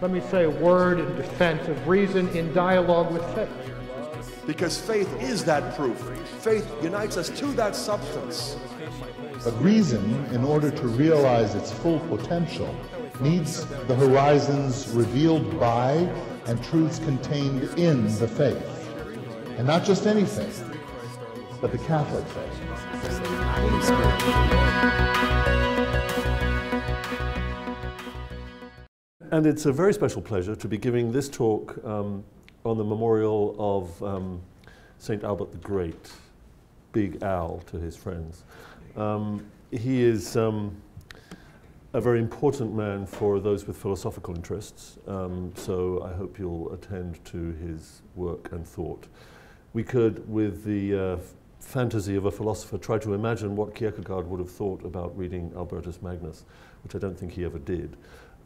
let me say a word in defense of reason in dialogue with faith. Because faith is that proof. Faith unites us to that substance. But reason, in order to realize its full potential, needs the horizons revealed by and truths contained in the faith. And not just any faith, but the Catholic faith. And it's a very special pleasure to be giving this talk um, on the memorial of um, St. Albert the Great, Big Al to his friends. Um, he is um, a very important man for those with philosophical interests, um, so I hope you'll attend to his work and thought. We could, with the uh, fantasy of a philosopher, try to imagine what Kierkegaard would have thought about reading Albertus Magnus, which I don't think he ever did.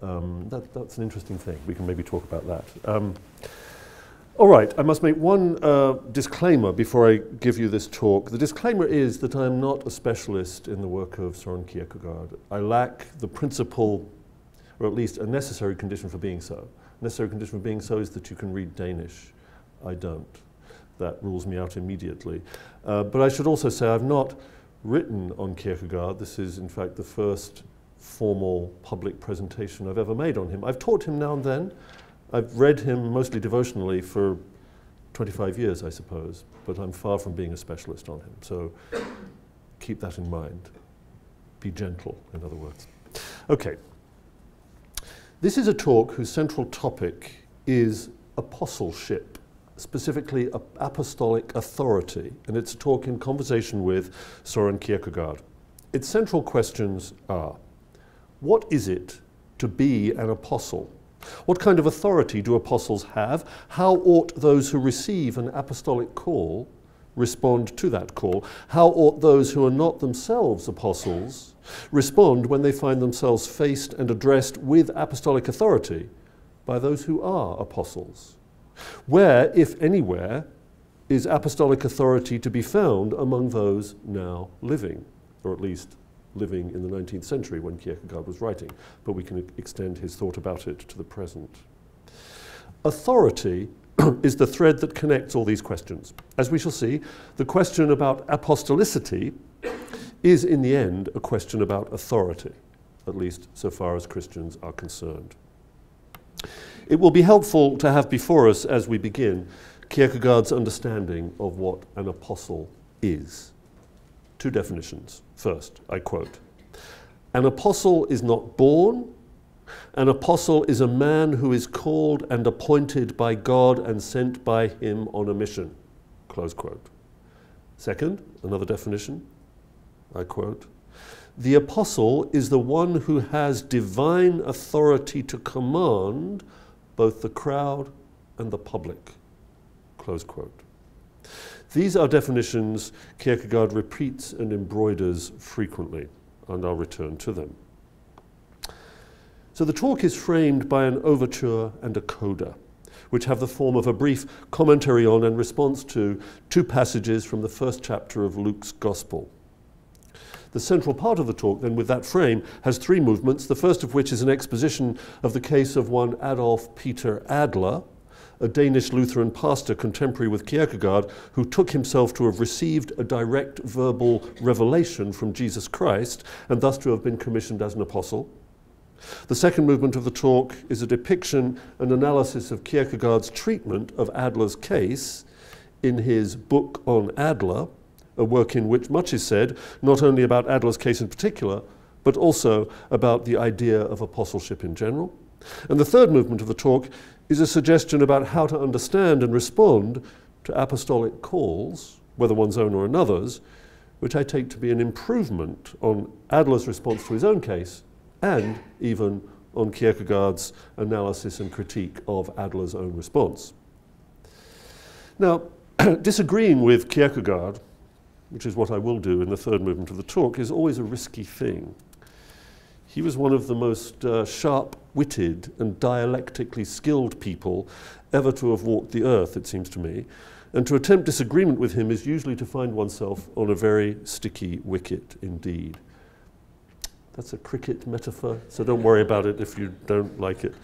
Um, that, that's an interesting thing. We can maybe talk about that. Um, all right, I must make one uh, disclaimer before I give you this talk. The disclaimer is that I am not a specialist in the work of Soren Kierkegaard. I lack the principle, or at least a necessary condition for being so. A necessary condition for being so is that you can read Danish. I don't. That rules me out immediately. Uh, but I should also say I've not written on Kierkegaard. This is, in fact, the first formal public presentation I've ever made on him. I've taught him now and then. I've read him mostly devotionally for 25 years, I suppose, but I'm far from being a specialist on him. So keep that in mind. Be gentle, in other words. Okay. This is a talk whose central topic is apostleship, specifically apostolic authority, and it's a talk in conversation with Soren Kierkegaard. Its central questions are what is it to be an apostle? What kind of authority do apostles have? How ought those who receive an apostolic call respond to that call? How ought those who are not themselves apostles respond when they find themselves faced and addressed with apostolic authority by those who are apostles? Where, if anywhere, is apostolic authority to be found among those now living, or at least living in the 19th century when Kierkegaard was writing, but we can extend his thought about it to the present. Authority is the thread that connects all these questions. As we shall see, the question about apostolicity is in the end a question about authority, at least so far as Christians are concerned. It will be helpful to have before us, as we begin, Kierkegaard's understanding of what an apostle is. Two definitions. First, I quote An apostle is not born, an apostle is a man who is called and appointed by God and sent by him on a mission. Close quote. Second, another definition. I quote The apostle is the one who has divine authority to command both the crowd and the public. Close quote. These are definitions Kierkegaard repeats and embroiders frequently, and I'll return to them. So the talk is framed by an overture and a coda, which have the form of a brief commentary on and response to two passages from the first chapter of Luke's Gospel. The central part of the talk, then, with that frame, has three movements, the first of which is an exposition of the case of one Adolf Peter Adler, a Danish Lutheran pastor contemporary with Kierkegaard who took himself to have received a direct verbal revelation from Jesus Christ and thus to have been commissioned as an apostle. The second movement of the talk is a depiction and analysis of Kierkegaard's treatment of Adler's case in his book on Adler, a work in which much is said, not only about Adler's case in particular, but also about the idea of apostleship in general. And the third movement of the talk is a suggestion about how to understand and respond to apostolic calls, whether one's own or another's, which I take to be an improvement on Adler's response to his own case and even on Kierkegaard's analysis and critique of Adler's own response. Now, disagreeing with Kierkegaard, which is what I will do in the third movement of the talk, is always a risky thing. He was one of the most uh, sharp witted and dialectically skilled people ever to have walked the earth, it seems to me. And to attempt disagreement with him is usually to find oneself on a very sticky wicket indeed. That's a cricket metaphor, so don't worry about it if you don't like it.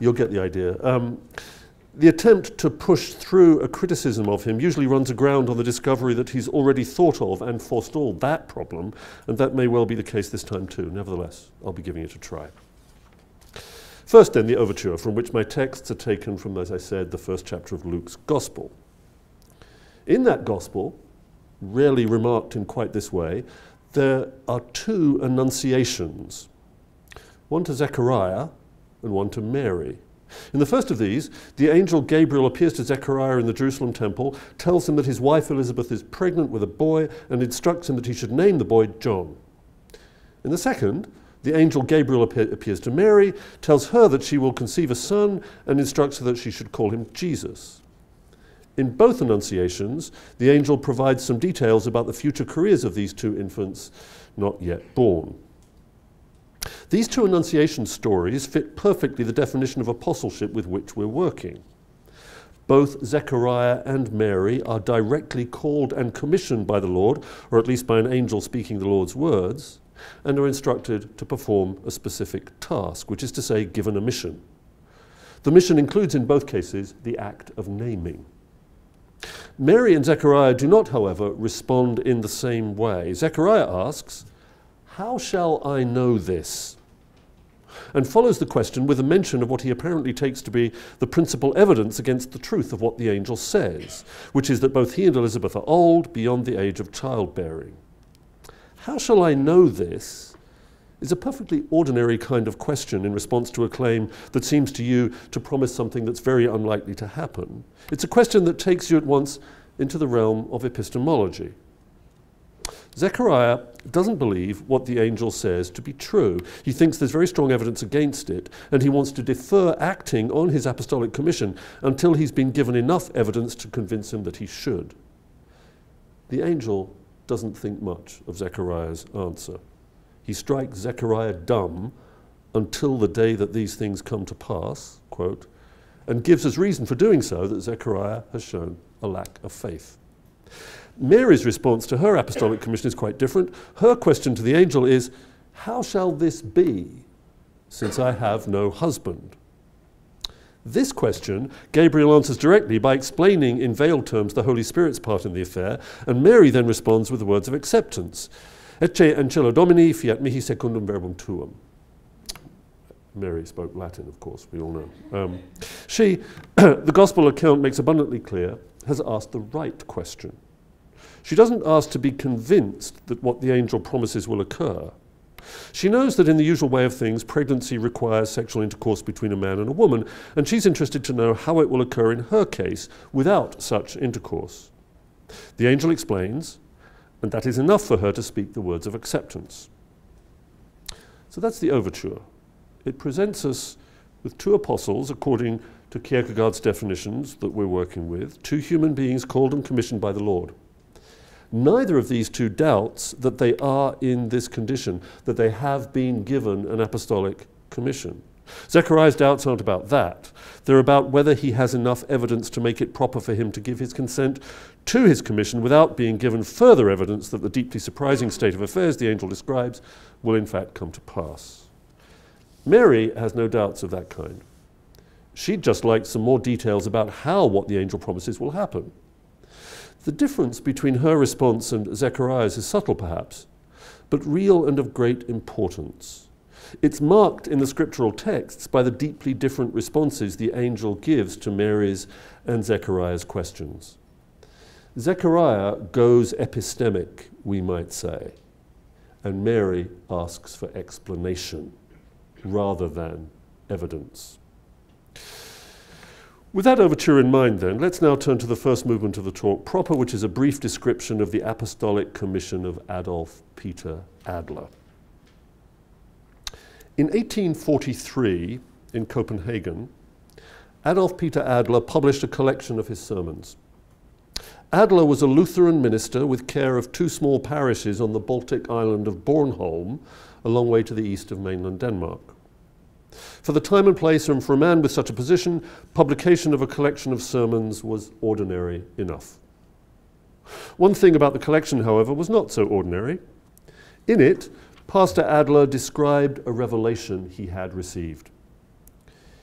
you'll get the idea. Um, the attempt to push through a criticism of him usually runs aground on the discovery that he's already thought of and forestalled that problem, and that may well be the case this time too. Nevertheless, I'll be giving it a try. First, then, the overture, from which my texts are taken from, as I said, the first chapter of Luke's Gospel. In that Gospel, rarely remarked in quite this way, there are two annunciations one to Zechariah and one to Mary. In the first of these, the angel Gabriel appears to Zechariah in the Jerusalem temple, tells him that his wife Elizabeth is pregnant with a boy, and instructs him that he should name the boy John. In the second, the angel Gabriel appear, appears to Mary, tells her that she will conceive a son, and instructs her that she should call him Jesus. In both annunciations, the angel provides some details about the future careers of these two infants not yet born. These two Annunciation stories fit perfectly the definition of apostleship with which we're working. Both Zechariah and Mary are directly called and commissioned by the Lord, or at least by an angel speaking the Lord's words, and are instructed to perform a specific task, which is to say, given a mission. The mission includes, in both cases, the act of naming. Mary and Zechariah do not, however, respond in the same way. Zechariah asks, How shall I know this? and follows the question with a mention of what he apparently takes to be the principal evidence against the truth of what the angel says, which is that both he and Elizabeth are old, beyond the age of childbearing. How shall I know this? Is a perfectly ordinary kind of question in response to a claim that seems to you to promise something that's very unlikely to happen. It's a question that takes you at once into the realm of epistemology. Zechariah doesn't believe what the angel says to be true. He thinks there's very strong evidence against it, and he wants to defer acting on his apostolic commission until he's been given enough evidence to convince him that he should. The angel doesn't think much of Zechariah's answer. He strikes Zechariah dumb until the day that these things come to pass, quote, and gives as reason for doing so that Zechariah has shown a lack of faith. Mary's response to her apostolic commission is quite different. Her question to the angel is, How shall this be, since I have no husband? This question, Gabriel answers directly by explaining in veiled terms the Holy Spirit's part in the affair, and Mary then responds with the words of acceptance. Ecce ancilla Domini fiat mihi secundum verbum tuum. Mary spoke Latin, of course, we all know. Um, she, the Gospel account makes abundantly clear, has asked the right question. She doesn't ask to be convinced that what the angel promises will occur. She knows that in the usual way of things, pregnancy requires sexual intercourse between a man and a woman, and she's interested to know how it will occur in her case without such intercourse. The angel explains, and that is enough for her to speak the words of acceptance. So that's the overture. It presents us with two apostles, according to Kierkegaard's definitions that we're working with, two human beings called and commissioned by the Lord. Neither of these two doubts that they are in this condition, that they have been given an apostolic commission. Zechariah's doubts aren't about that. They're about whether he has enough evidence to make it proper for him to give his consent to his commission without being given further evidence that the deeply surprising state of affairs the angel describes will in fact come to pass. Mary has no doubts of that kind. She'd just like some more details about how what the angel promises will happen. The difference between her response and Zechariah's is subtle, perhaps, but real and of great importance. It's marked in the scriptural texts by the deeply different responses the angel gives to Mary's and Zechariah's questions. Zechariah goes epistemic, we might say, and Mary asks for explanation rather than evidence. With that overture in mind, then, let's now turn to the first movement of the talk proper, which is a brief description of the Apostolic Commission of Adolf Peter Adler. In 1843, in Copenhagen, Adolf Peter Adler published a collection of his sermons. Adler was a Lutheran minister with care of two small parishes on the Baltic island of Bornholm, a long way to the east of mainland Denmark. For the time and place, and for a man with such a position, publication of a collection of sermons was ordinary enough. One thing about the collection, however, was not so ordinary. In it, Pastor Adler described a revelation he had received.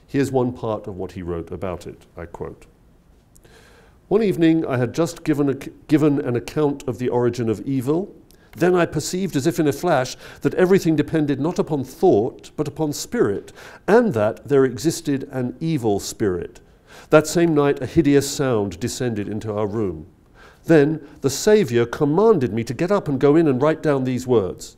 Here's one part of what he wrote about it. I quote One evening I had just given, a, given an account of the origin of evil. Then I perceived, as if in a flash, that everything depended not upon thought, but upon spirit, and that there existed an evil spirit. That same night, a hideous sound descended into our room. Then the Saviour commanded me to get up and go in and write down these words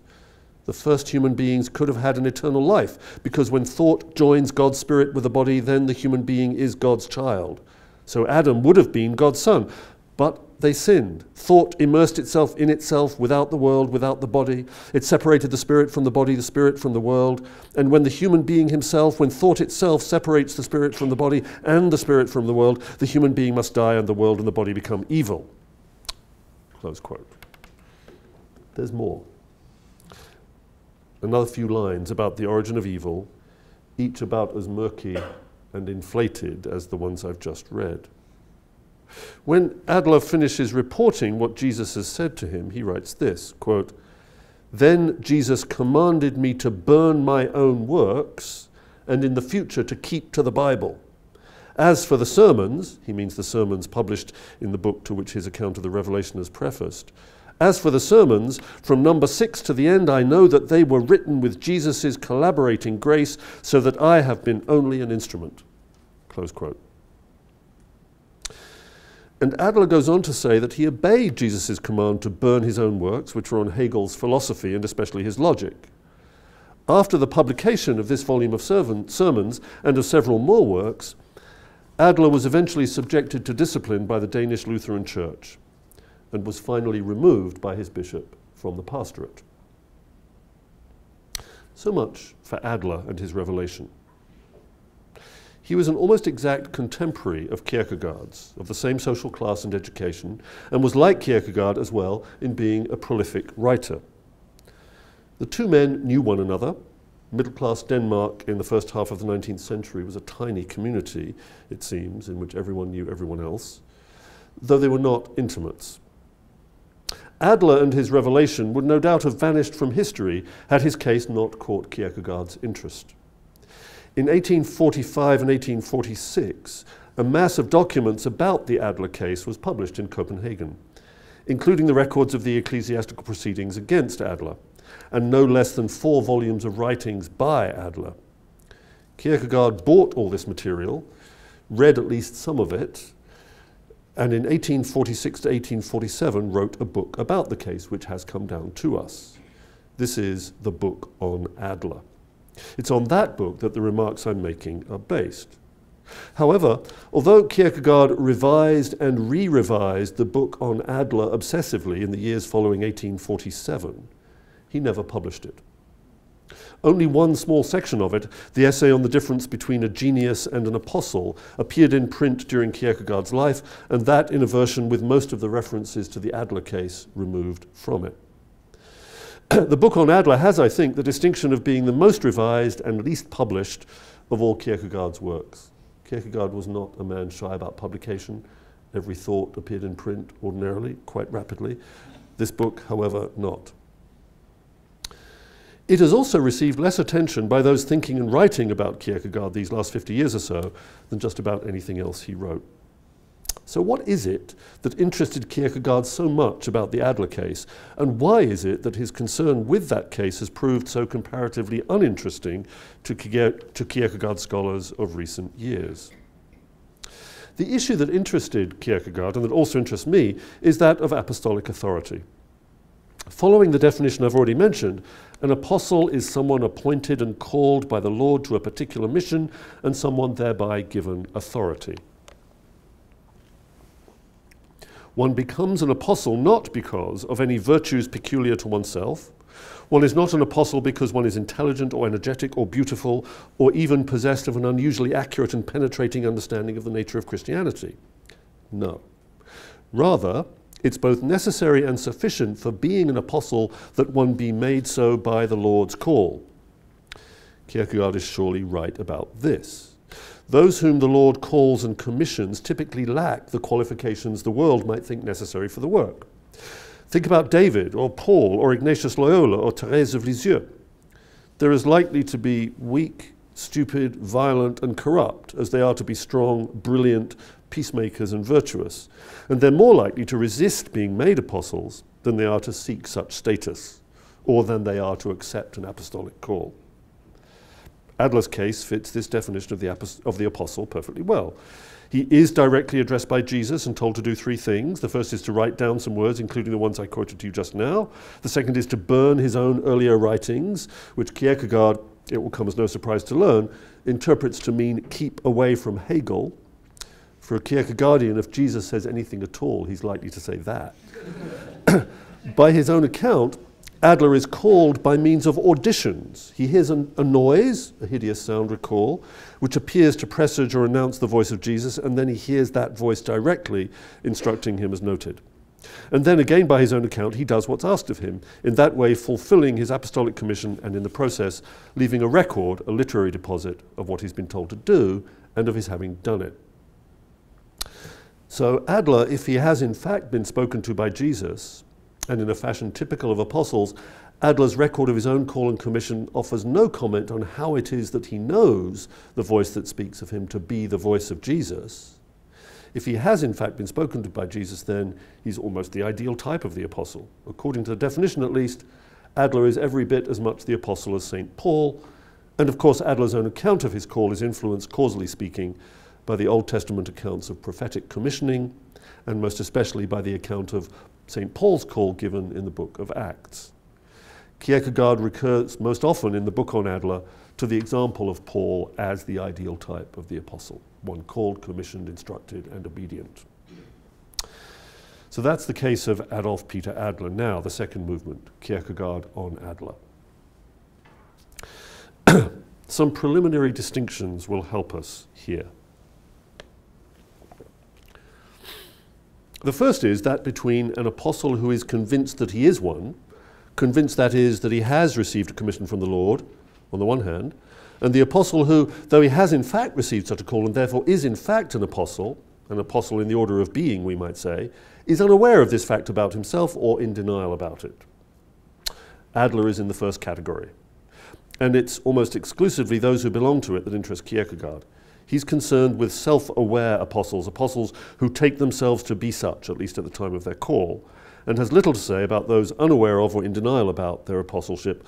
the first human beings could have had an eternal life, because when thought joins God's spirit with the body, then the human being is God's child. So Adam would have been God's son, but they sinned. Thought immersed itself in itself without the world, without the body. It separated the spirit from the body, the spirit from the world. And when the human being himself, when thought itself separates the spirit from the body and the spirit from the world, the human being must die and the world and the body become evil. Close quote. There's more another few lines about the origin of evil, each about as murky and inflated as the ones I've just read. When Adler finishes reporting what Jesus has said to him, he writes this quote, Then Jesus commanded me to burn my own works and in the future to keep to the Bible. As for the sermons, he means the sermons published in the book to which his account of the Revelation is prefaced, as for the sermons, from number six to the end, I know that they were written with Jesus' collaborating grace, so that I have been only an instrument. Close quote. And Adler goes on to say that he obeyed Jesus' command to burn his own works, which were on Hegel's philosophy and especially his logic. After the publication of this volume of sermons and of several more works, Adler was eventually subjected to discipline by the Danish Lutheran Church and was finally removed by his bishop from the pastorate. So much for Adler and his revelation. He was an almost exact contemporary of Kierkegaard's, of the same social class and education, and was like Kierkegaard as well in being a prolific writer. The two men knew one another. Middle class Denmark in the first half of the 19th century was a tiny community, it seems, in which everyone knew everyone else, though they were not intimates. Adler and his revelation would no doubt have vanished from history had his case not caught Kierkegaard's interest. In 1845 and 1846, a mass of documents about the Adler case was published in Copenhagen, including the records of the ecclesiastical proceedings against Adler, and no less than four volumes of writings by Adler. Kierkegaard bought all this material, read at least some of it, and in 1846 to 1847 wrote a book about the case which has come down to us. This is the book on Adler. It's on that book that the remarks I'm making are based. However, although Kierkegaard revised and re revised the book on Adler obsessively in the years following 1847, he never published it. Only one small section of it, the essay on the difference between a genius and an apostle, appeared in print during Kierkegaard's life, and that in a version with most of the references to the Adler case removed from it. the book on Adler has, I think, the distinction of being the most revised and least published of all Kierkegaard's works. Kierkegaard was not a man shy about publication. Every thought appeared in print ordinarily, quite rapidly. This book, however, not. It has also received less attention by those thinking and writing about Kierkegaard these last 50 years or so than just about anything else he wrote. So, what is it that interested Kierkegaard so much about the Adler case, and why is it that his concern with that case has proved so comparatively uninteresting to, to Kierkegaard scholars of recent years? The issue that interested Kierkegaard, and that also interests me, is that of apostolic authority. Following the definition I've already mentioned, an apostle is someone appointed and called by the Lord to a particular mission and someone thereby given authority. One becomes an apostle not because of any virtues peculiar to oneself. One is not an apostle because one is intelligent or energetic or beautiful or even possessed of an unusually accurate and penetrating understanding of the nature of Christianity. No. Rather, it's both necessary and sufficient for being an apostle that one be made so by the Lord's call. Kierkegaard is surely right about this. Those whom the Lord calls and commissions typically lack the qualifications the world might think necessary for the work. Think about David or Paul or Ignatius Loyola or Therese of Lisieux. They're as likely to be weak, stupid, violent, and corrupt as they are to be strong, brilliant, peacemakers, and virtuous. And they're more likely to resist being made apostles than they are to seek such status, or than they are to accept an apostolic call. Adler's case fits this definition of the, of the apostle perfectly well. He is directly addressed by Jesus and told to do three things. The first is to write down some words, including the ones I quoted to you just now. The second is to burn his own earlier writings, which Kierkegaard, it will come as no surprise to learn, interprets to mean keep away from Hegel. For a Kierkegaardian, if Jesus says anything at all, he's likely to say that. by his own account, Adler is called by means of auditions. He hears an, a noise, a hideous sound, recall, which appears to presage or announce the voice of Jesus, and then he hears that voice directly instructing him as noted. And then again, by his own account, he does what's asked of him, in that way fulfilling his apostolic commission and in the process leaving a record, a literary deposit of what he's been told to do and of his having done it. So Adler, if he has in fact been spoken to by Jesus, and in a fashion typical of apostles, Adler's record of his own call and commission offers no comment on how it is that he knows the voice that speaks of him to be the voice of Jesus. If he has in fact been spoken to by Jesus, then he's almost the ideal type of the apostle. According to the definition, at least, Adler is every bit as much the apostle as St. Paul, and of course, Adler's own account of his call is influenced, causally speaking, by the Old Testament accounts of prophetic commissioning, and most especially by the account of St. Paul's call given in the book of Acts. Kierkegaard recurs most often in the book on Adler to the example of Paul as the ideal type of the apostle, one called, commissioned, instructed, and obedient. So that's the case of Adolf Peter Adler. Now, the second movement, Kierkegaard on Adler. Some preliminary distinctions will help us here. The first is that between an apostle who is convinced that he is one, convinced that is that he has received a commission from the Lord, on the one hand, and the apostle who, though he has in fact received such a call and therefore is in fact an apostle, an apostle in the order of being, we might say, is unaware of this fact about himself or in denial about it. Adler is in the first category. And it's almost exclusively those who belong to it that interest Kierkegaard. He's concerned with self aware apostles, apostles who take themselves to be such, at least at the time of their call, and has little to say about those unaware of or in denial about their apostleship,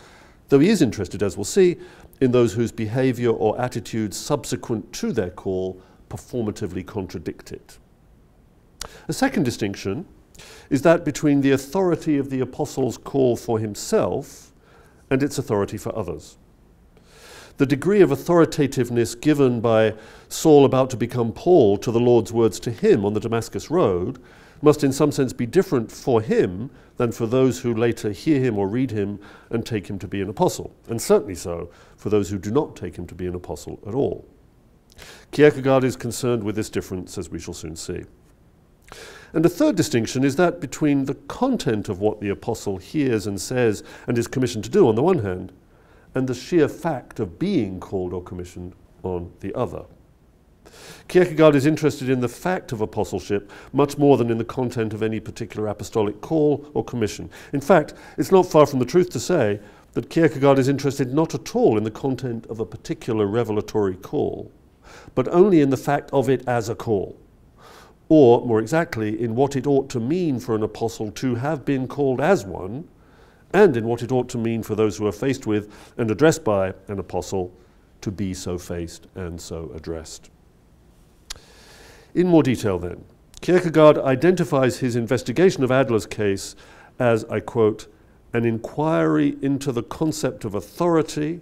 though he is interested, as we'll see, in those whose behavior or attitudes subsequent to their call performatively contradict it. A second distinction is that between the authority of the apostle's call for himself and its authority for others the degree of authoritativeness given by Saul about to become Paul to the Lord's words to him on the Damascus Road must in some sense be different for him than for those who later hear him or read him and take him to be an apostle, and certainly so for those who do not take him to be an apostle at all. Kierkegaard is concerned with this difference, as we shall soon see. And a third distinction is that between the content of what the apostle hears and says and is commissioned to do on the one hand, and the sheer fact of being called or commissioned on the other. Kierkegaard is interested in the fact of apostleship much more than in the content of any particular apostolic call or commission. In fact, it's not far from the truth to say that Kierkegaard is interested not at all in the content of a particular revelatory call, but only in the fact of it as a call, or, more exactly, in what it ought to mean for an apostle to have been called as one and in what it ought to mean for those who are faced with and addressed by an apostle to be so faced and so addressed. In more detail, then, Kierkegaard identifies his investigation of Adler's case as, I quote, an inquiry into the concept of authority,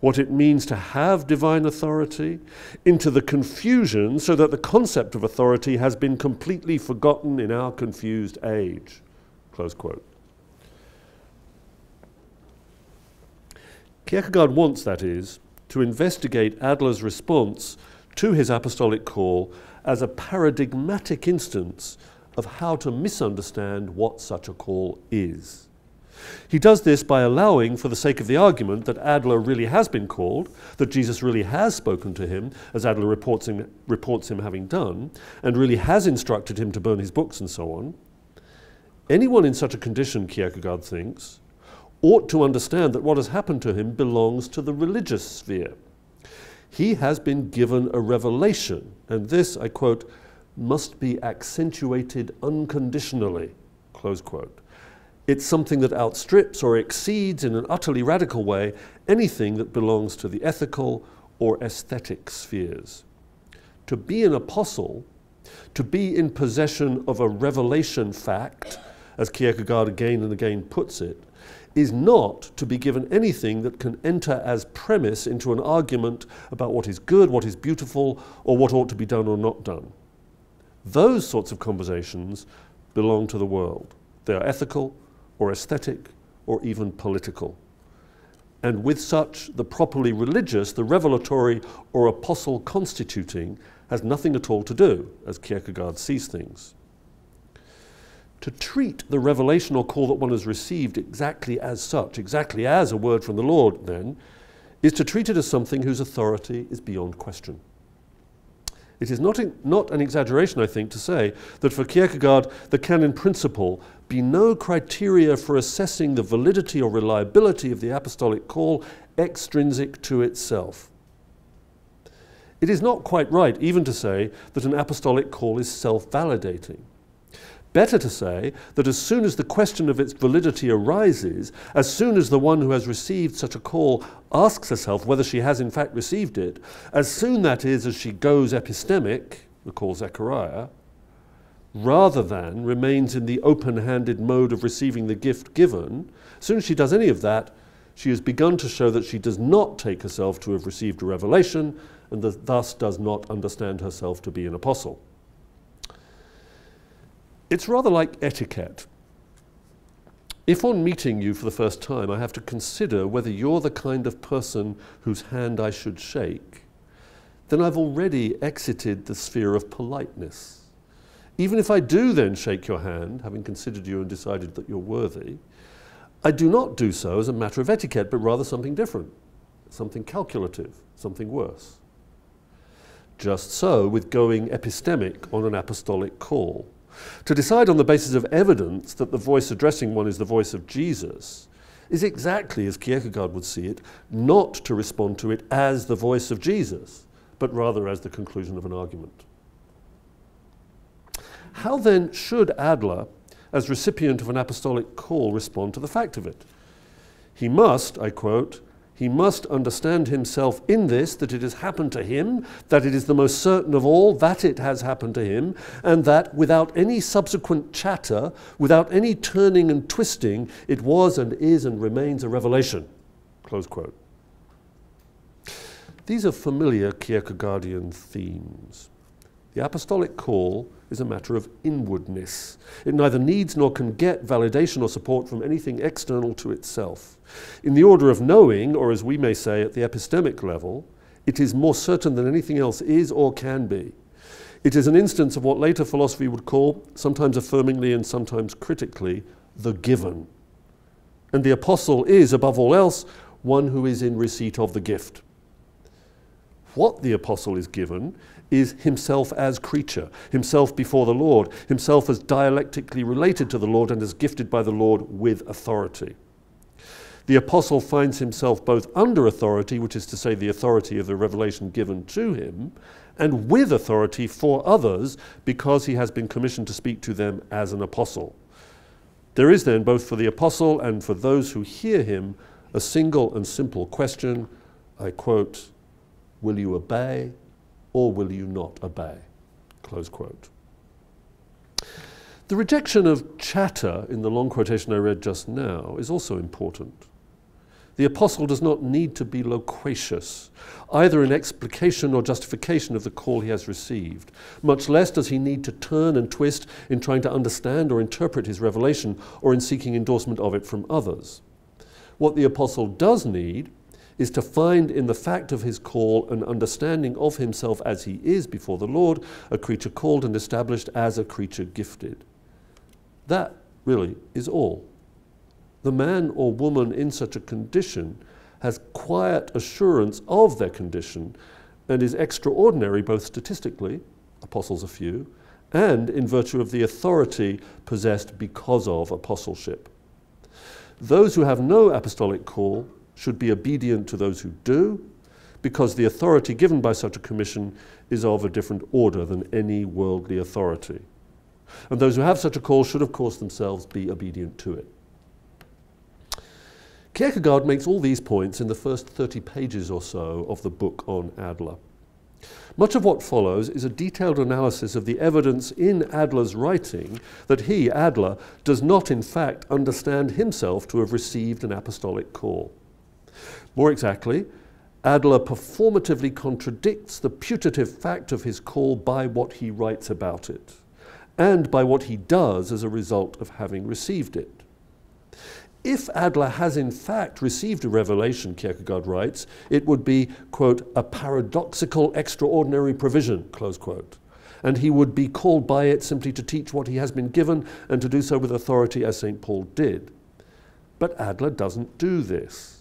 what it means to have divine authority, into the confusion so that the concept of authority has been completely forgotten in our confused age. Close quote. Kierkegaard wants, that is, to investigate Adler's response to his apostolic call as a paradigmatic instance of how to misunderstand what such a call is. He does this by allowing, for the sake of the argument, that Adler really has been called, that Jesus really has spoken to him, as Adler reports him, reports him having done, and really has instructed him to burn his books and so on. Anyone in such a condition, Kierkegaard thinks, ought to understand that what has happened to him belongs to the religious sphere. He has been given a revelation, and this, I quote, must be accentuated unconditionally, close quote. It's something that outstrips or exceeds in an utterly radical way anything that belongs to the ethical or aesthetic spheres. To be an apostle, to be in possession of a revelation fact, as Kierkegaard again and again puts it, is not to be given anything that can enter as premise into an argument about what is good, what is beautiful, or what ought to be done or not done. Those sorts of conversations belong to the world. They are ethical or aesthetic or even political. And with such, the properly religious, the revelatory or apostle constituting, has nothing at all to do, as Kierkegaard sees things. To treat the revelation or call that one has received exactly as such, exactly as a word from the Lord, then, is to treat it as something whose authority is beyond question. It is not, not an exaggeration, I think, to say that for Kierkegaard, there can, in principle, be no criteria for assessing the validity or reliability of the apostolic call extrinsic to itself. It is not quite right even to say that an apostolic call is self validating. Better to say that as soon as the question of its validity arises, as soon as the one who has received such a call asks herself whether she has in fact received it, as soon that is as she goes epistemic, recalls Zechariah, rather than remains in the open handed mode of receiving the gift given, as soon as she does any of that, she has begun to show that she does not take herself to have received a revelation and thus does not understand herself to be an apostle. It's rather like etiquette. If on meeting you for the first time I have to consider whether you're the kind of person whose hand I should shake, then I've already exited the sphere of politeness. Even if I do then shake your hand, having considered you and decided that you're worthy, I do not do so as a matter of etiquette, but rather something different, something calculative, something worse. Just so with going epistemic on an apostolic call. To decide on the basis of evidence that the voice addressing one is the voice of Jesus is exactly as Kierkegaard would see it, not to respond to it as the voice of Jesus, but rather as the conclusion of an argument. How then should Adler, as recipient of an apostolic call, respond to the fact of it? He must, I quote, he must understand himself in this, that it has happened to him, that it is the most certain of all that it has happened to him, and that without any subsequent chatter, without any turning and twisting, it was and is and remains a revelation. Close quote. These are familiar Kierkegaardian themes. The apostolic call is a matter of inwardness. It neither needs nor can get validation or support from anything external to itself. In the order of knowing, or as we may say at the epistemic level, it is more certain than anything else is or can be. It is an instance of what later philosophy would call, sometimes affirmingly and sometimes critically, the given. And the apostle is, above all else, one who is in receipt of the gift. What the apostle is given is himself as creature, himself before the Lord, himself as dialectically related to the Lord and as gifted by the Lord with authority. The apostle finds himself both under authority, which is to say, the authority of the revelation given to him, and with authority for others because he has been commissioned to speak to them as an apostle. There is then, both for the apostle and for those who hear him, a single and simple question. I quote, Will you obey or will you not obey? Close quote. The rejection of chatter in the long quotation I read just now is also important. The apostle does not need to be loquacious, either in explication or justification of the call he has received. Much less does he need to turn and twist in trying to understand or interpret his revelation or in seeking endorsement of it from others. What the apostle does need is to find in the fact of his call an understanding of himself as he is before the Lord, a creature called and established as a creature gifted. That really is all. The man or woman in such a condition has quiet assurance of their condition and is extraordinary both statistically, apostles a few, and in virtue of the authority possessed because of apostleship. Those who have no apostolic call should be obedient to those who do, because the authority given by such a commission is of a different order than any worldly authority. And those who have such a call should, of course, themselves be obedient to it. Kierkegaard makes all these points in the first 30 pages or so of the book on Adler. Much of what follows is a detailed analysis of the evidence in Adler's writing that he, Adler, does not in fact understand himself to have received an apostolic call. More exactly, Adler performatively contradicts the putative fact of his call by what he writes about it, and by what he does as a result of having received it. If Adler has in fact received a revelation, Kierkegaard writes, it would be, quote, a paradoxical extraordinary provision, close quote. And he would be called by it simply to teach what he has been given and to do so with authority as St. Paul did. But Adler doesn't do this.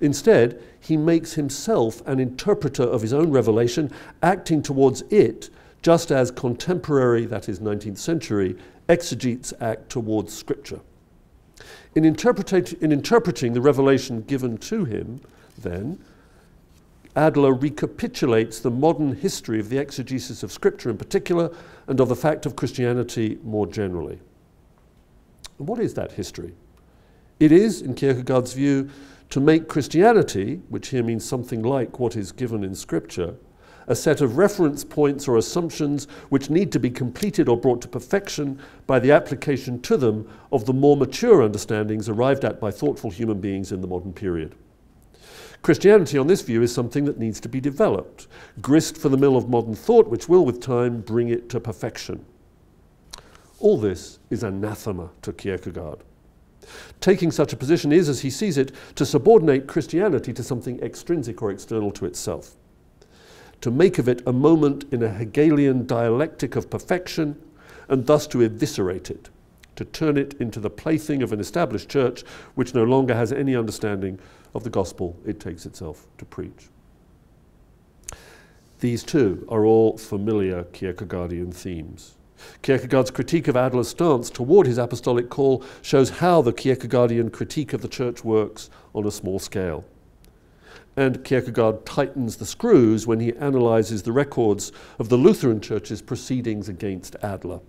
Instead, he makes himself an interpreter of his own revelation, acting towards it just as contemporary, that is 19th century, exegetes act towards Scripture. In, in interpreting the revelation given to him, then, Adler recapitulates the modern history of the exegesis of Scripture in particular and of the fact of Christianity more generally. what is that history? It is, in Kierkegaard's view, to make Christianity, which here means something like what is given in Scripture, a set of reference points or assumptions which need to be completed or brought to perfection by the application to them of the more mature understandings arrived at by thoughtful human beings in the modern period. Christianity, on this view, is something that needs to be developed, grist for the mill of modern thought, which will, with time, bring it to perfection. All this is anathema to Kierkegaard. Taking such a position is, as he sees it, to subordinate Christianity to something extrinsic or external to itself to make of it a moment in a Hegelian dialectic of perfection, and thus to eviscerate it, to turn it into the plaything of an established church which no longer has any understanding of the gospel it takes itself to preach. These too are all familiar Kierkegaardian themes. Kierkegaard's critique of Adler's stance toward his apostolic call shows how the Kierkegaardian critique of the church works on a small scale and Kierkegaard tightens the screws when he analyzes the records of the Lutheran Church's proceedings against Adler.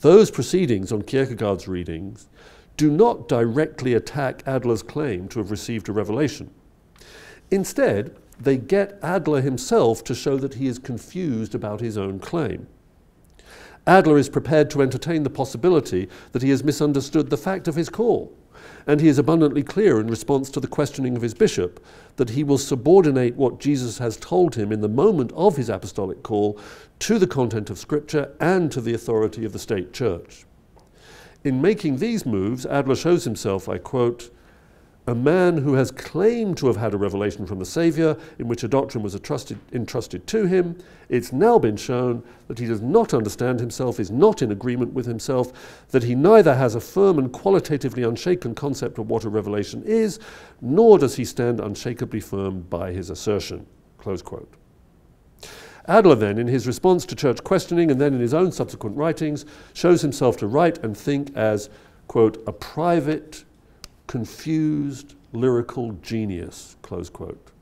Those proceedings on Kierkegaard's readings do not directly attack Adler's claim to have received a revelation. Instead, they get Adler himself to show that he is confused about his own claim. Adler is prepared to entertain the possibility that he has misunderstood the fact of his call and he is abundantly clear in response to the questioning of his bishop that he will subordinate what Jesus has told him in the moment of his apostolic call to the content of Scripture and to the authority of the state church. In making these moves, Adler shows himself, I quote, a man who has claimed to have had a revelation from the Saviour in which a doctrine was entrusted, entrusted to him, it's now been shown that he does not understand himself, is not in agreement with himself, that he neither has a firm and qualitatively unshaken concept of what a revelation is, nor does he stand unshakably firm by his assertion. Close quote. Adler then, in his response to church questioning and then in his own subsequent writings, shows himself to write and think as, quote, a private, confused lyrical genius, close quote,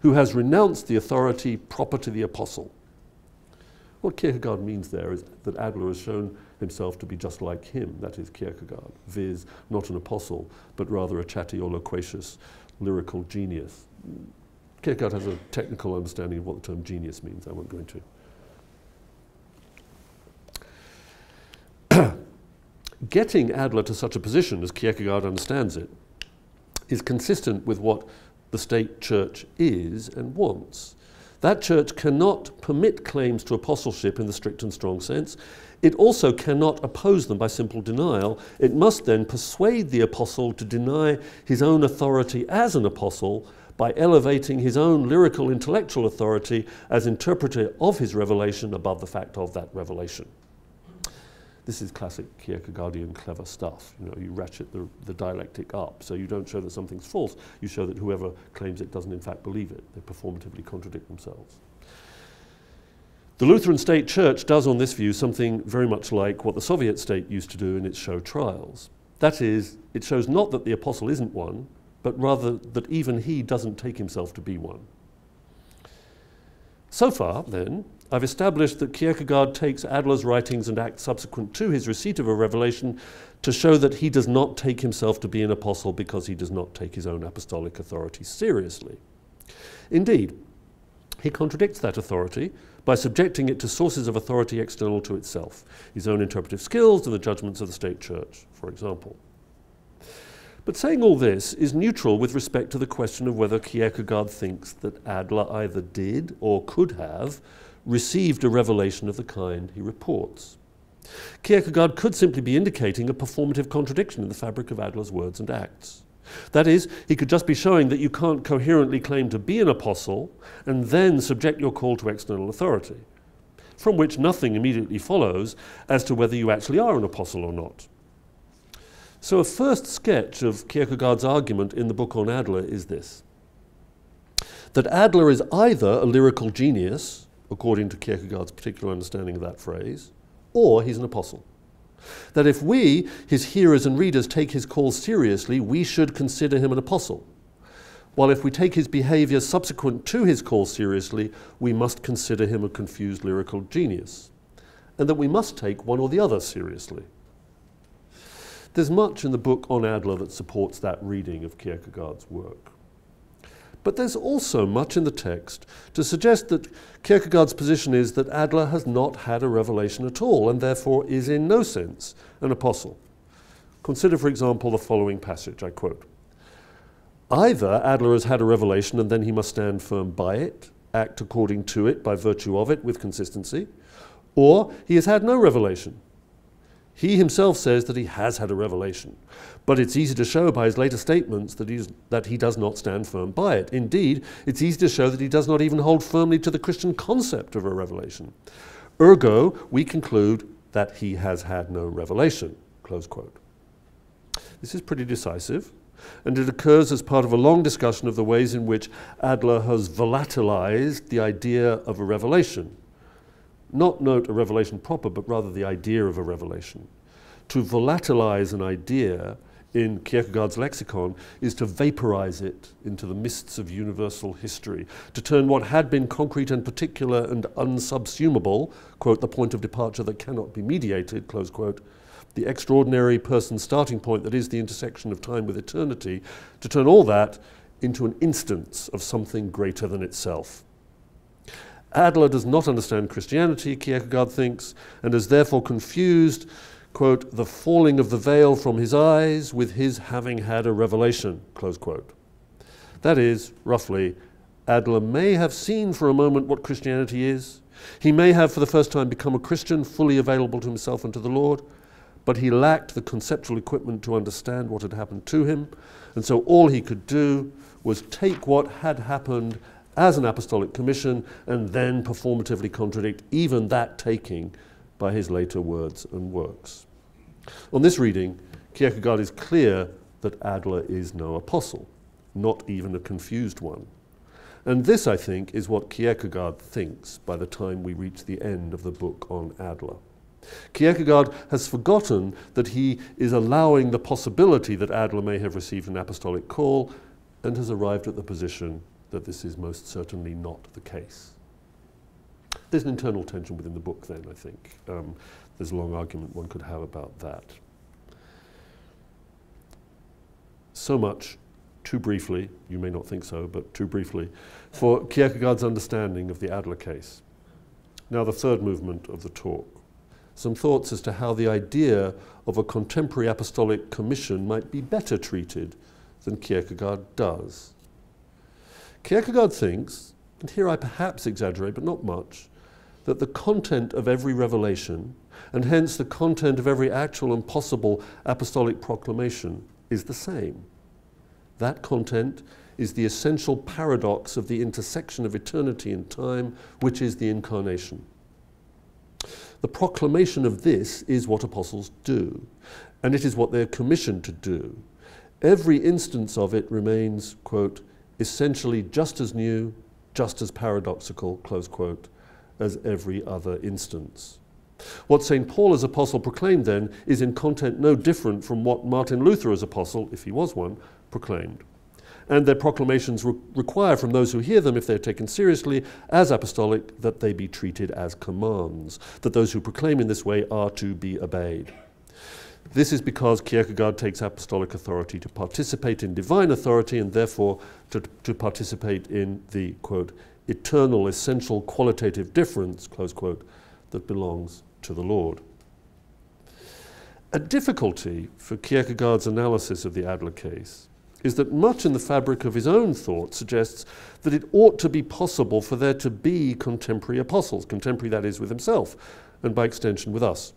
who has renounced the authority proper to the apostle. What Kierkegaard means there is that Adler has shown himself to be just like him, that is Kierkegaard, viz., not an apostle, but rather a chatty or loquacious lyrical genius. Kierkegaard has a technical understanding of what the term genius means, I won't go into. getting Adler to such a position, as Kierkegaard understands it, is consistent with what the state church is and wants. That church cannot permit claims to apostleship in the strict and strong sense. It also cannot oppose them by simple denial. It must then persuade the apostle to deny his own authority as an apostle by elevating his own lyrical intellectual authority as interpreter of his revelation above the fact of that revelation. This is classic Kierkegaardian clever stuff. You know, you ratchet the, the dialectic up, so you don't show that something's false. You show that whoever claims it doesn't in fact believe it. They performatively contradict themselves. The Lutheran state church does on this view something very much like what the Soviet state used to do in its show trials. That is, it shows not that the apostle isn't one, but rather that even he doesn't take himself to be one. So far, then, I've established that Kierkegaard takes Adler's writings and acts subsequent to his receipt of a revelation to show that he does not take himself to be an apostle because he does not take his own apostolic authority seriously. Indeed, he contradicts that authority by subjecting it to sources of authority external to itself, his own interpretive skills and the judgments of the state church, for example. But saying all this is neutral with respect to the question of whether Kierkegaard thinks that Adler either did or could have received a revelation of the kind he reports. Kierkegaard could simply be indicating a performative contradiction in the fabric of Adler's words and acts. That is, he could just be showing that you can't coherently claim to be an apostle and then subject your call to external authority, from which nothing immediately follows as to whether you actually are an apostle or not. So, a first sketch of Kierkegaard's argument in the book on Adler is this that Adler is either a lyrical genius, according to Kierkegaard's particular understanding of that phrase, or he's an apostle. That if we, his hearers and readers, take his call seriously, we should consider him an apostle. While if we take his behavior subsequent to his call seriously, we must consider him a confused lyrical genius. And that we must take one or the other seriously. There's much in the book on Adler that supports that reading of Kierkegaard's work. But there's also much in the text to suggest that Kierkegaard's position is that Adler has not had a revelation at all and therefore is in no sense an apostle. Consider, for example, the following passage I quote Either Adler has had a revelation and then he must stand firm by it, act according to it by virtue of it with consistency, or he has had no revelation he himself says that he has had a revelation, but it's easy to show by his later statements that, he's, that he does not stand firm by it. Indeed, it's easy to show that he does not even hold firmly to the Christian concept of a revelation. Ergo, we conclude that he has had no revelation. Close quote. This is pretty decisive, and it occurs as part of a long discussion of the ways in which Adler has volatilized the idea of a revelation not note a revelation proper, but rather the idea of a revelation. To volatilize an idea in Kierkegaard's lexicon is to vaporize it into the mists of universal history, to turn what had been concrete and particular and unsubsumable, quote, the point of departure that cannot be mediated, close quote, the extraordinary person starting point that is the intersection of time with eternity, to turn all that into an instance of something greater than itself. Adler does not understand Christianity, Kierkegaard thinks, and is therefore confused, quote, the falling of the veil from his eyes with his having had a revelation, close quote. That is, roughly, Adler may have seen for a moment what Christianity is. He may have for the first time become a Christian, fully available to himself and to the Lord, but he lacked the conceptual equipment to understand what had happened to him, and so all he could do was take what had happened as an apostolic commission and then performatively contradict even that taking by his later words and works. On this reading, Kierkegaard is clear that Adler is no apostle, not even a confused one. And this, I think, is what Kierkegaard thinks by the time we reach the end of the book on Adler. Kierkegaard has forgotten that he is allowing the possibility that Adler may have received an apostolic call and has arrived at the position that this is most certainly not the case. There's an internal tension within the book, then, I think. Um, there's a long argument one could have about that. So much, too briefly, you may not think so, but too briefly, for Kierkegaard's understanding of the Adler case. Now, the third movement of the talk. Some thoughts as to how the idea of a contemporary apostolic commission might be better treated than Kierkegaard does. Kierkegaard thinks, and here I perhaps exaggerate, but not much, that the content of every revelation, and hence the content of every actual and possible apostolic proclamation, is the same. That content is the essential paradox of the intersection of eternity and time, which is the incarnation. The proclamation of this is what apostles do, and it is what they're commissioned to do. Every instance of it remains, quote, essentially just as new, just as paradoxical, close quote, as every other instance. What St. Paul as apostle proclaimed then is in content no different from what Martin Luther as apostle, if he was one, proclaimed. and their proclamations re- require from those who hear them, if they're taken seriously as apostolic, that they be treated as commands, that those who proclaim in this way are to be obeyed. This is because Kierkegaard takes apostolic authority to participate in divine authority and therefore to, to participate in the, quote, eternal, essential, qualitative difference, close quote, that belongs to the Lord. A difficulty for Kierkegaard's analysis of the Adler case is that much in the fabric of his own thought suggests that it ought to be possible for there to be contemporary apostles, contemporary, that is, with himself, and by extension with us.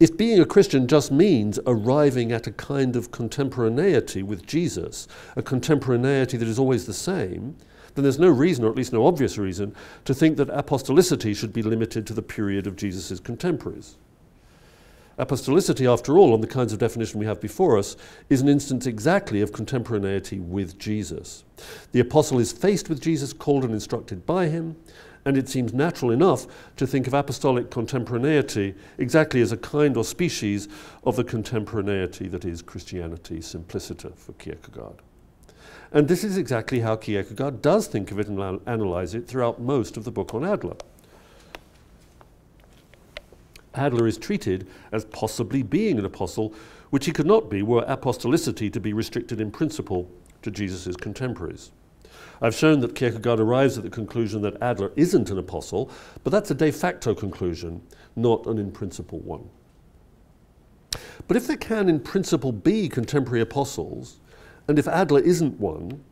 If being a Christian just means arriving at a kind of contemporaneity with Jesus, a contemporaneity that is always the same, then there's no reason, or at least no obvious reason, to think that apostolicity should be limited to the period of Jesus' contemporaries. Apostolicity, after all, on the kinds of definition we have before us, is an instance exactly of contemporaneity with Jesus. The apostle is faced with Jesus, called and instructed by him, and it seems natural enough to think of apostolic contemporaneity exactly as a kind or species of the contemporaneity that is Christianity simpliciter for Kierkegaard. And this is exactly how Kierkegaard does think of it and analyze it throughout most of the book on Adler. Adler is treated as possibly being an apostle, which he could not be were apostolicity to be restricted in principle to Jesus' contemporaries. I've shown that Kierkegaard arrives at the conclusion that Adler isn't an apostle, but that's a de facto conclusion, not an in principle one. But if there can in principle be contemporary apostles, and if Adler isn't one,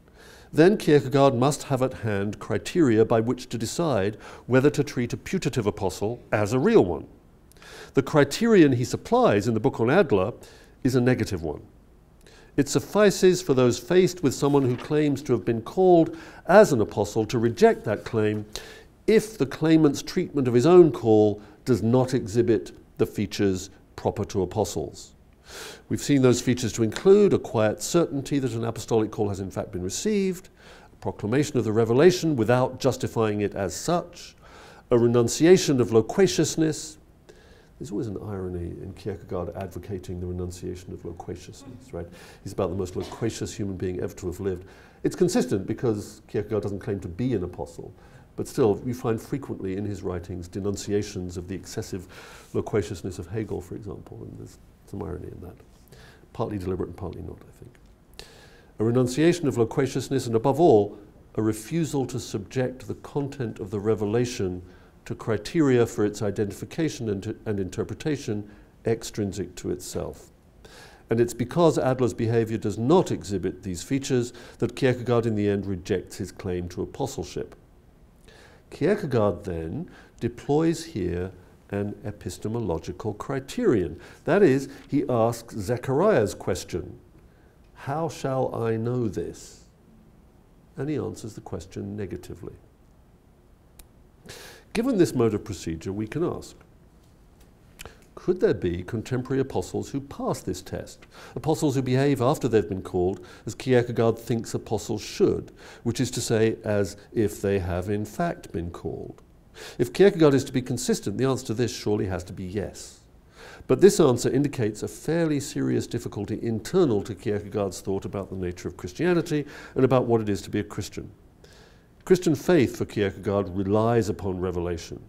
then Kierkegaard must have at hand criteria by which to decide whether to treat a putative apostle as a real one. The criterion he supplies in the book on Adler is a negative one. It suffices for those faced with someone who claims to have been called as an apostle to reject that claim if the claimant's treatment of his own call does not exhibit the features proper to apostles. We've seen those features to include a quiet certainty that an apostolic call has in fact been received, a proclamation of the revelation without justifying it as such, a renunciation of loquaciousness, there's always an irony in Kierkegaard advocating the renunciation of loquaciousness, right? He's about the most loquacious human being ever to have lived. It's consistent because Kierkegaard doesn't claim to be an apostle, but still, we find frequently in his writings denunciations of the excessive loquaciousness of Hegel, for example, and there's some irony in that. Partly deliberate and partly not, I think. A renunciation of loquaciousness, and above all, a refusal to subject the content of the revelation to criteria for its identification and, and interpretation extrinsic to itself. And it's because Adler's behavior does not exhibit these features that Kierkegaard in the end rejects his claim to apostleship. Kierkegaard then deploys here an epistemological criterion. That is, he asks Zechariah's question How shall I know this? And he answers the question negatively. Given this mode of procedure, we can ask could there be contemporary apostles who pass this test? Apostles who behave after they've been called as Kierkegaard thinks apostles should, which is to say, as if they have in fact been called. If Kierkegaard is to be consistent, the answer to this surely has to be yes. But this answer indicates a fairly serious difficulty internal to Kierkegaard's thought about the nature of Christianity and about what it is to be a Christian. Christian faith for Kierkegaard relies upon revelation.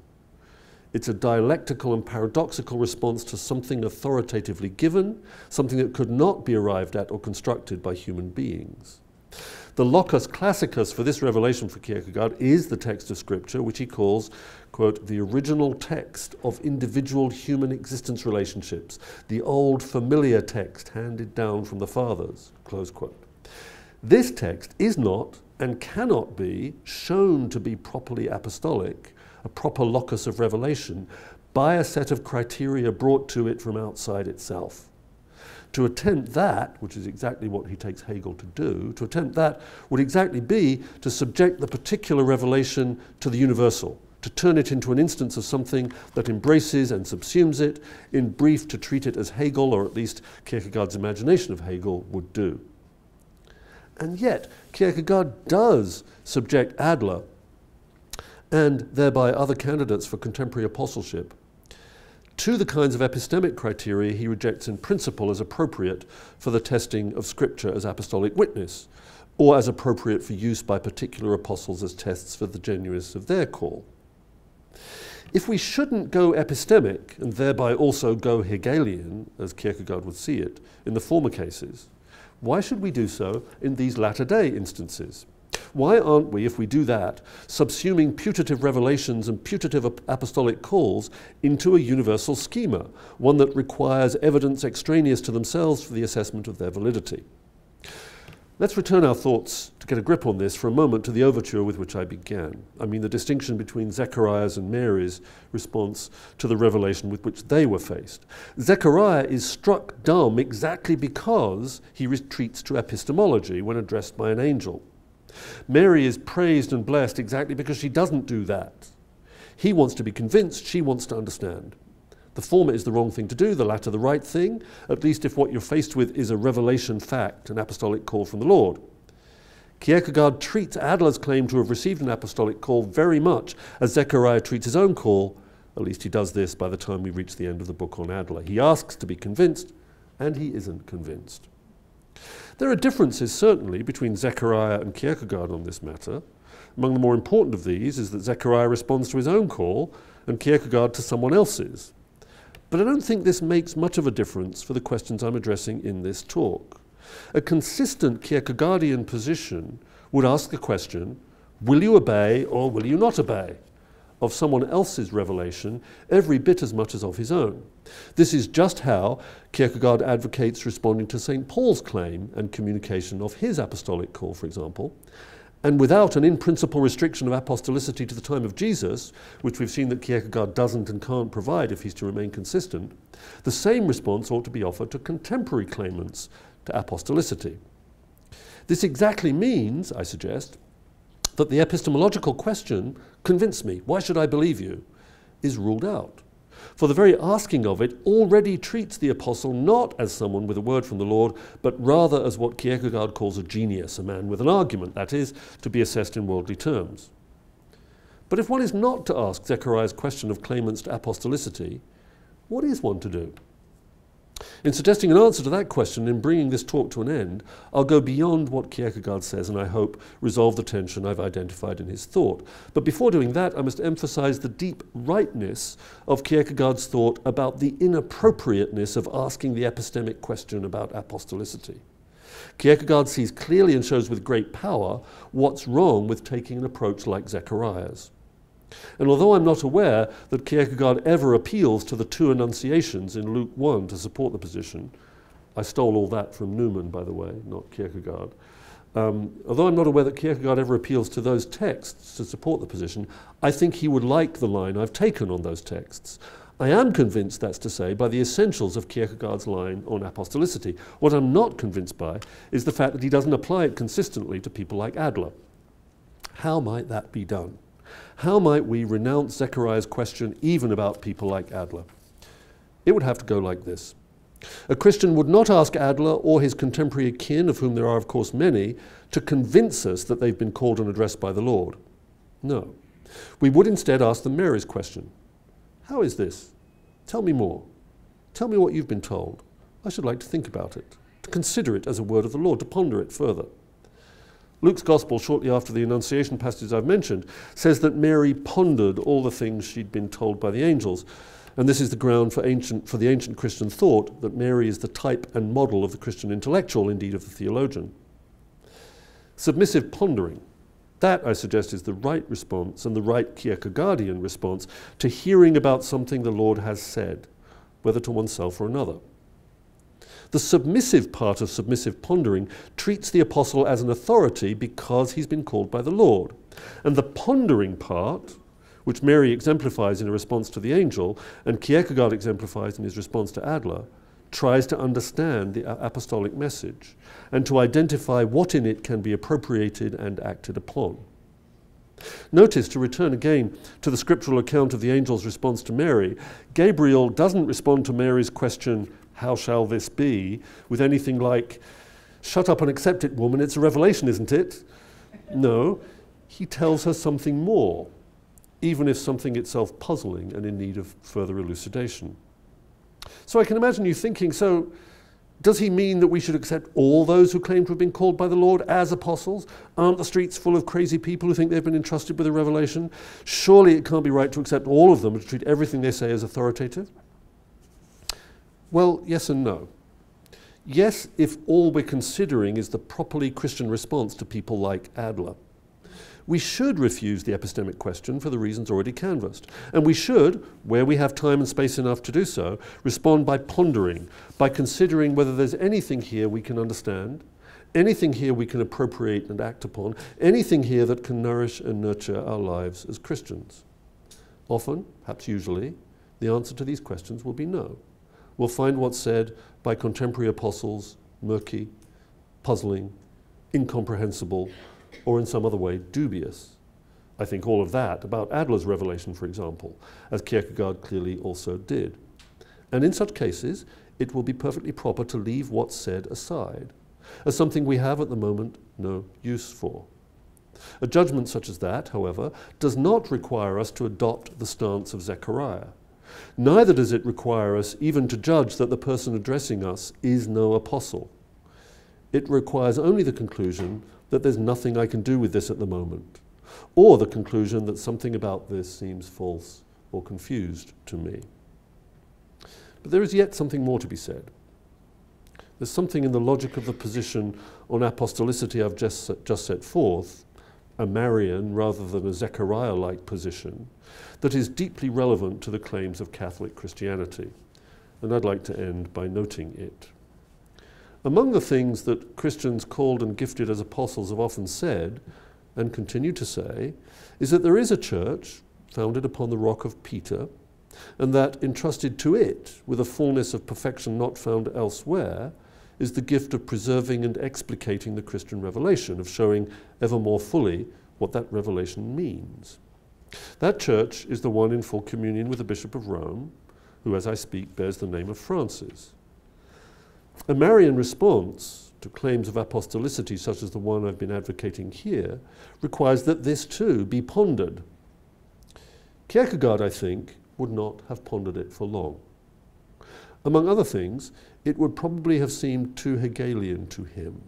It's a dialectical and paradoxical response to something authoritatively given, something that could not be arrived at or constructed by human beings. The locus classicus for this revelation for Kierkegaard is the text of Scripture, which he calls, quote, the original text of individual human existence relationships, the old familiar text handed down from the fathers, close quote. This text is not and cannot be shown to be properly apostolic, a proper locus of revelation, by a set of criteria brought to it from outside itself. To attempt that, which is exactly what he takes Hegel to do, to attempt that would exactly be to subject the particular revelation to the universal, to turn it into an instance of something that embraces and subsumes it, in brief, to treat it as Hegel, or at least Kierkegaard's imagination of Hegel, would do. And yet, Kierkegaard does subject Adler and thereby other candidates for contemporary apostleship to the kinds of epistemic criteria he rejects in principle as appropriate for the testing of Scripture as apostolic witness, or as appropriate for use by particular apostles as tests for the genuineness of their call. If we shouldn't go epistemic and thereby also go Hegelian, as Kierkegaard would see it, in the former cases, why should we do so in these latter day instances? Why aren't we, if we do that, subsuming putative revelations and putative apostolic calls into a universal schema, one that requires evidence extraneous to themselves for the assessment of their validity? Let's return our thoughts to get a grip on this for a moment to the overture with which I began. I mean, the distinction between Zechariah's and Mary's response to the revelation with which they were faced. Zechariah is struck dumb exactly because he retreats to epistemology when addressed by an angel. Mary is praised and blessed exactly because she doesn't do that. He wants to be convinced, she wants to understand. The former is the wrong thing to do, the latter the right thing, at least if what you're faced with is a revelation fact, an apostolic call from the Lord. Kierkegaard treats Adler's claim to have received an apostolic call very much as Zechariah treats his own call. At least he does this by the time we reach the end of the book on Adler. He asks to be convinced, and he isn't convinced. There are differences, certainly, between Zechariah and Kierkegaard on this matter. Among the more important of these is that Zechariah responds to his own call and Kierkegaard to someone else's. But I don't think this makes much of a difference for the questions I'm addressing in this talk. A consistent Kierkegaardian position would ask the question, will you obey or will you not obey? Of someone else's revelation every bit as much as of his own. This is just how Kierkegaard advocates responding to St. Paul's claim and communication of his apostolic call, for example, and without an in principle restriction of apostolicity to the time of Jesus, which we've seen that Kierkegaard doesn't and can't provide if he's to remain consistent, the same response ought to be offered to contemporary claimants to apostolicity. This exactly means, I suggest, that the epistemological question, convince me, why should I believe you, is ruled out for the very asking of it already treats the apostle not as someone with a word from the Lord, but rather as what Kierkegaard calls a genius, a man with an argument, that is, to be assessed in worldly terms. But if one is not to ask Zechariah's question of claimants to apostolicity, what is one to do? In suggesting an answer to that question, in bringing this talk to an end, I'll go beyond what Kierkegaard says and I hope resolve the tension I've identified in his thought. But before doing that, I must emphasize the deep rightness of Kierkegaard's thought about the inappropriateness of asking the epistemic question about apostolicity. Kierkegaard sees clearly and shows with great power what's wrong with taking an approach like Zechariah's. And although I'm not aware that Kierkegaard ever appeals to the two Annunciations in Luke 1 to support the position, I stole all that from Newman, by the way, not Kierkegaard. Um, although I'm not aware that Kierkegaard ever appeals to those texts to support the position, I think he would like the line I've taken on those texts. I am convinced, that's to say, by the essentials of Kierkegaard's line on apostolicity. What I'm not convinced by is the fact that he doesn't apply it consistently to people like Adler. How might that be done? How might we renounce Zechariah's question even about people like Adler? It would have to go like this. A Christian would not ask Adler or his contemporary kin, of whom there are, of course, many, to convince us that they've been called and addressed by the Lord. No. We would instead ask them Mary's question How is this? Tell me more. Tell me what you've been told. I should like to think about it, to consider it as a word of the Lord, to ponder it further. Luke's Gospel, shortly after the Annunciation passage I've mentioned, says that Mary pondered all the things she'd been told by the angels. And this is the ground for, ancient, for the ancient Christian thought that Mary is the type and model of the Christian intellectual, indeed of the theologian. Submissive pondering, that, I suggest, is the right response and the right Kierkegaardian response to hearing about something the Lord has said, whether to oneself or another. The submissive part of submissive pondering treats the apostle as an authority because he's been called by the Lord. And the pondering part, which Mary exemplifies in a response to the angel, and Kierkegaard exemplifies in his response to Adler, tries to understand the apostolic message and to identify what in it can be appropriated and acted upon. Notice, to return again to the scriptural account of the angel's response to Mary, Gabriel doesn't respond to Mary's question, how shall this be, with anything like, shut up and accept it, woman, it's a revelation, isn't it? No, he tells her something more, even if something itself puzzling and in need of further elucidation. So I can imagine you thinking, so does he mean that we should accept all those who claim to have been called by the Lord as apostles? Aren't the streets full of crazy people who think they've been entrusted with a revelation? Surely it can't be right to accept all of them and to treat everything they say as authoritative? Well, yes and no. Yes, if all we're considering is the properly Christian response to people like Adler. We should refuse the epistemic question for the reasons already canvassed. And we should, where we have time and space enough to do so, respond by pondering, by considering whether there's anything here we can understand, anything here we can appropriate and act upon, anything here that can nourish and nurture our lives as Christians. Often, perhaps usually, the answer to these questions will be no. We'll find what's said by contemporary apostles murky, puzzling, incomprehensible, or in some other way dubious. I think all of that about Adler's revelation, for example, as Kierkegaard clearly also did. And in such cases, it will be perfectly proper to leave what's said aside, as something we have at the moment no use for. A judgment such as that, however, does not require us to adopt the stance of Zechariah. Neither does it require us even to judge that the person addressing us is no apostle. It requires only the conclusion that there's nothing I can do with this at the moment, or the conclusion that something about this seems false or confused to me. But there is yet something more to be said. There's something in the logic of the position on apostolicity I've just, just set forth, a Marian rather than a Zechariah like position, that is deeply relevant to the claims of Catholic Christianity. And I'd like to end by noting it. Among the things that Christians called and gifted as apostles have often said, and continue to say, is that there is a church founded upon the rock of Peter, and that entrusted to it with a fullness of perfection not found elsewhere is the gift of preserving and explicating the Christian revelation, of showing ever more fully what that revelation means. That church is the one in full communion with the Bishop of Rome, who, as I speak, bears the name of Francis. A Marian response to claims of apostolicity, such as the one I've been advocating here, requires that this too be pondered. Kierkegaard, I think, would not have pondered it for long. Among other things, it would probably have seemed too Hegelian to him,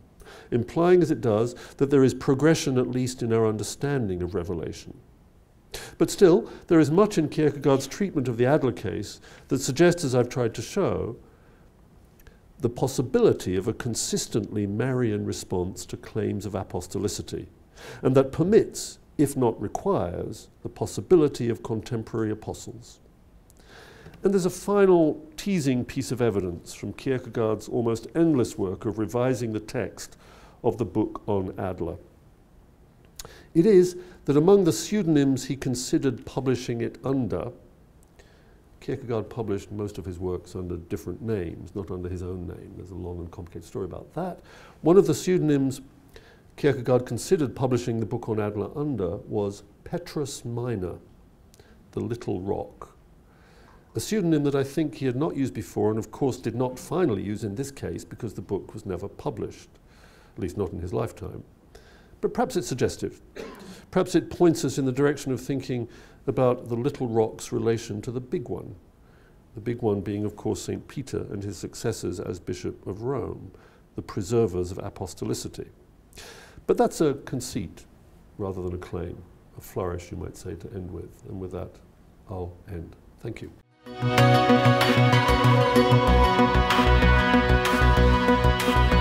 implying as it does that there is progression at least in our understanding of revelation. But still, there is much in Kierkegaard's treatment of the Adler case that suggests, as I've tried to show, the possibility of a consistently Marian response to claims of apostolicity, and that permits, if not requires, the possibility of contemporary apostles. And there's a final teasing piece of evidence from Kierkegaard's almost endless work of revising the text of the book on Adler. It is that among the pseudonyms he considered publishing it under, Kierkegaard published most of his works under different names, not under his own name. There's a long and complicated story about that. One of the pseudonyms Kierkegaard considered publishing the book on Adler under was Petrus Minor, the Little Rock. A pseudonym that I think he had not used before and of course did not finally use in this case because the book was never published, at least not in his lifetime. But perhaps it's suggestive. Perhaps it points us in the direction of thinking about the little rock's relation to the big one. The big one being, of course, St. Peter and his successors as Bishop of Rome, the preservers of apostolicity. But that's a conceit rather than a claim, a flourish, you might say, to end with. And with that, I'll end. Thank you. Thank you.